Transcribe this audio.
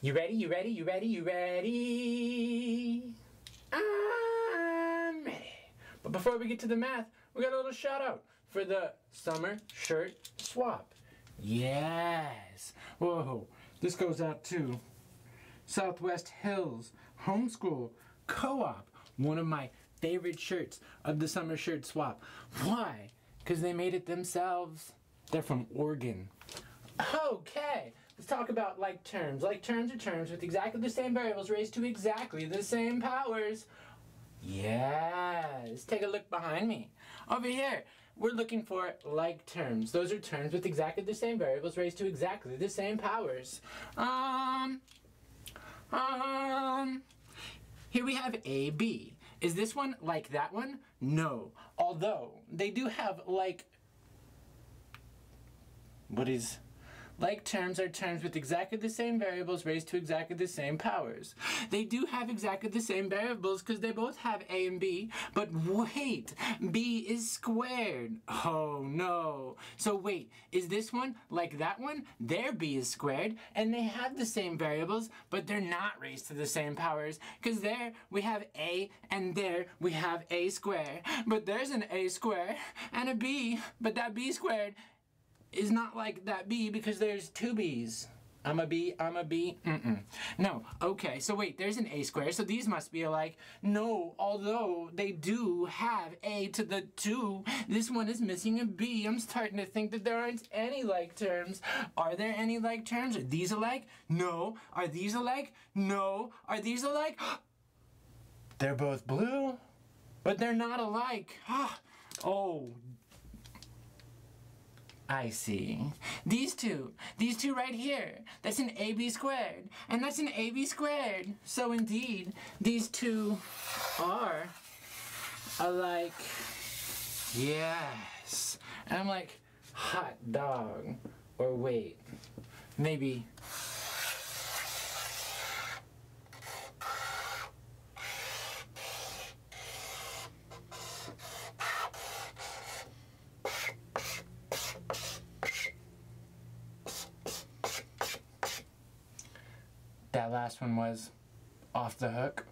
You ready? You ready? You ready? You ready? I'm ready. But before we get to the math, we got a little shout out for the summer shirt swap. Yes. Whoa. This goes out to Southwest Hills Homeschool Co-op. One of my favorite shirts of the summer shirt swap. Why? Because they made it themselves. They're from Oregon. Okay, let's talk about like terms. Like terms are terms with exactly the same variables raised to exactly the same powers. Yes, take a look behind me. Over here, we're looking for like terms. Those are terms with exactly the same variables raised to exactly the same powers. Um, um, here we have A, B. Is this one like that one? No. Although, they do have like, what is, like terms are terms with exactly the same variables raised to exactly the same powers. They do have exactly the same variables because they both have a and b, but wait, b is squared. Oh no. So wait, is this one like that one? Their b is squared, and they have the same variables, but they're not raised to the same powers because there we have a and there we have a squared. But there's an a squared and a b, but that b squared is not like that B because there's two B's. I'm a B, I'm a B, mm-mm. No, okay, so wait, there's an A square, so these must be alike. No, although they do have A to the 2, this one is missing a B. I'm starting to think that there aren't any like terms. Are there any like terms? Are these alike? No. Are these alike? No. Are these alike? they're both blue, but they're not alike. Oh, I see. These two. These two right here. That's an AB squared. And that's an AB squared. So indeed, these two are alike. Yes. And I'm like, hot dog. Or wait, maybe. That last one was off the hook.